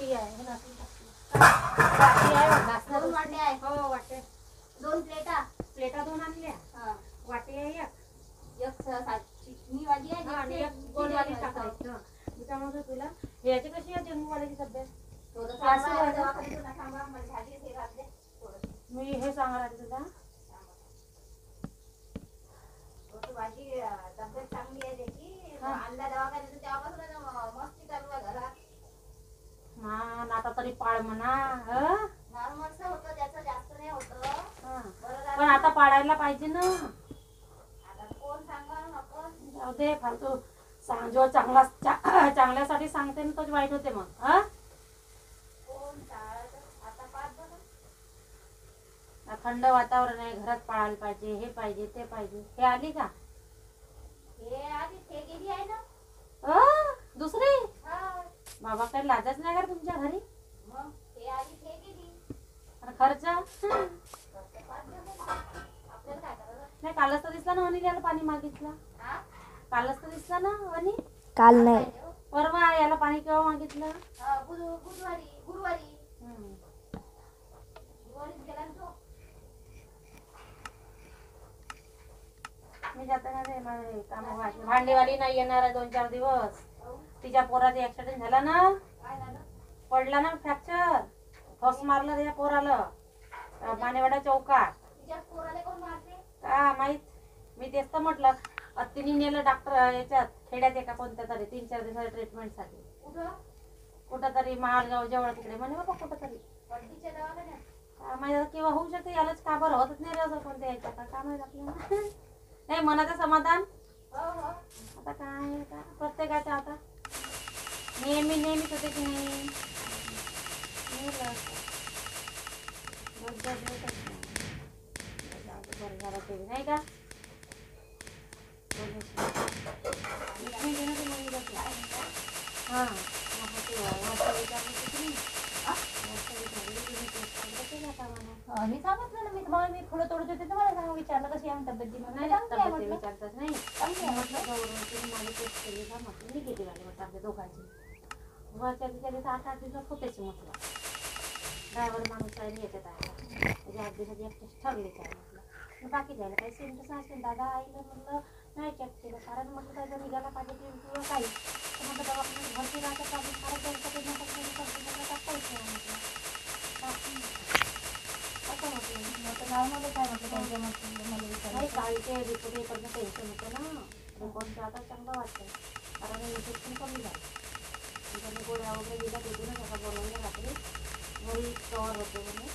वाटी आहे हे. वाटी आहे. दोन घासणार वाटे आहे हो वाटे. दोन प्लेटा? प्लेटा दोन आणल्या. हा. वाटी आहे एक. एक चिकनी वाली आहे हा, आणि एक चिकनी वाली. टाकायची. हं. म्हणतो तुला ह्याची कशी आहे जन्मवाल्याची तब्येत? सांगा, मी हे तुला. थोडं भाजी अं, तब्येत चांगली आहे त्याची. आणला दवाखान्यातून तेव्हापासून म- मस्ती चालू आहे घरात मान आता तरी पाळ म्हणा हं? नॉर्मलच होतं त्याचं जास्त नाही होतं. हं. बरं झालं. पण आता पाडायला पाहिजे ना. आता कोण सांगा आपण जाऊ दे फालतू सांग जो चांगला चा- चांगल्यासाठी सांगते ना तोच वाईट होते मग हा? कोण टाळायचं आता पाच बघा. थंड वातावरण आहे घरात पाळायला पाहिजे हे पाहिजे ते पाहिजे. हे आली का? हे आधी ते गेली आहे ना. अं, दुसरी? हा. बाबा काही लाजच नाही का रे तुमच्या घरी मग हे आधी ते गेली आणि खर्च? नाही कालच तर दिसला ना वनी याला पाणी मागितलं. हा कालच तर दिसला ना वनी काल नाही? परवा याला पाणी केव्हा मागितलं? हा, गुरुवारी. तो. मी जाते ना रे काम भांडीवाली नाही येणार आहे दोन चार दिवस. अहो, तिच्या पोराचा ऍक्सिडेंट झाला ना? पडला ना फ्रॅक्चर फस मारलं त्याच्या पोराला. मानेवाडा चौकात. का माहीत? मी तेच तर म्हटलं. तिने नेलं डॉक्टर याच्यात खेड्यात एका कोणत्या तरी तीन चार दिवसाच्या ट्रीटमेंटसाठी कुठं? तरी महालगाव जवळ तिकडे. म्हणे बाबा कुठं तरी माहीत? किंवा होऊ शकते? यालाच का बरं? होतच नाही रे असं कोणत्या याच्यात. आता काय माहीत आपल्याला? नाही मनाचं समाधान? हो हो. आता काय आता प्रत्येकाचं आता. नेहमी नेहमीच होते की नाही. नाही होत. रोज रोज होतच नाही. जाऊ दे, बरं झालं ते, नाही का बोलूच नको. एक मिनिट ना ते मुलगी बसली. हां मग ते वरचं विचारलं होतं की नाही? वरचं विचारलं की मी तेच करत होते ना कामाला. अं, मी सांगितलं ना मी तुम्हाला मी फुलं तोडत होते तुम्हाला सांग विचारलं कशी आहे तब्येत ती नाही म्हटलं, चांगली आहे तब्येती म्हटलं. विचारतात नाही चांगली आहे म्हटलं गौरवची माझी टेस्ट केली का म्हटलं निगेटिव्ह आली म्हटलं आमच्या दोघांची वरच्या तिच्या आठ आठ दिवसात होतेच म्हटलं ड्रायव्हर माणूस आहे याच्यात आहे. त्याच्या आठ दिवसाची एक टेस्ट ठरलीच आहे म्हटलं. मग बाकी जायला काही तसं असेल दादा आईला म्हटलं नाही चेक केलं कारण म्हटलं त्याचा निघाला पाहिजे किंवा काही तर म्हटलं दवाखान्यात भरती राहतं पाहिजे कारण त्यांचं नका टाकायच नाही म्हटलं. असं म्हटलं. म्हटलं नॉर्मलच आहे म्हटलं त्यांच्या म्हटलं मला नाही विचारायचं कालचे रिपोर्ट टेन्शन होतं ना. रिपोर्टचं आता चांगलं वाटतं कारण इन्फेक्शन कमी झालं. गोळ्या वगैरे दिल्या तिथूनच आता बोलवलं रात्री. घरी कवर होते म्हणे